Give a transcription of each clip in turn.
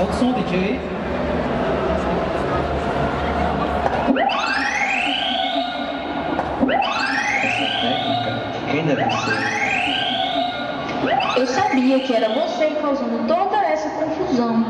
Ok. Essa técnica, quem deve ser? Eu sabia que era você causando toda essa confusão.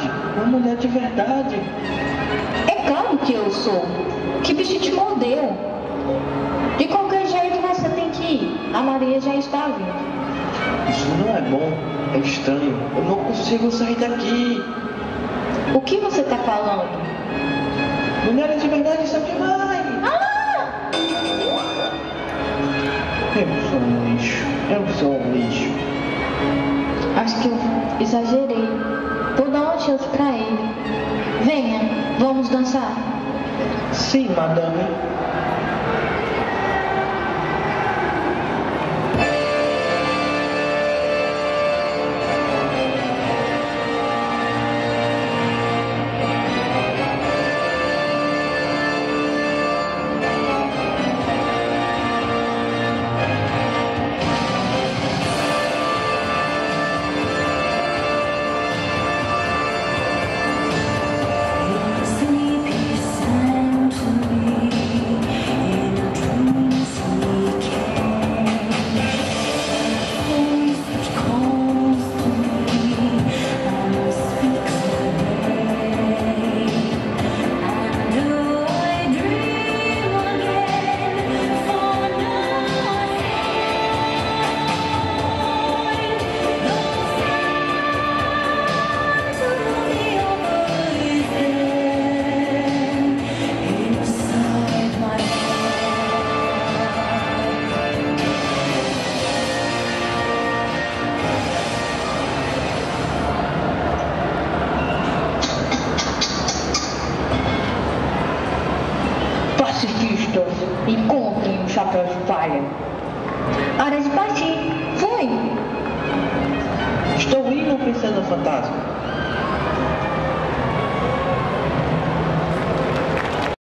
Verdade! Uma mulher de verdade! É claro que eu sou. Que bicho te mordeu? De qualquer jeito você tem que ir. A Maria já está vindo. Isso não é bom, é estranho. Eu não consigo sair daqui. O que você está falando? Mulheres de verdade são demais! Ah! Eu sou um lixo. Eu sou um lixo. Acho que eu exagerei. Vamos dançar. Sim, madame. Palha. Hora de partir. Fui. Estou indo, Princesa Fantasma.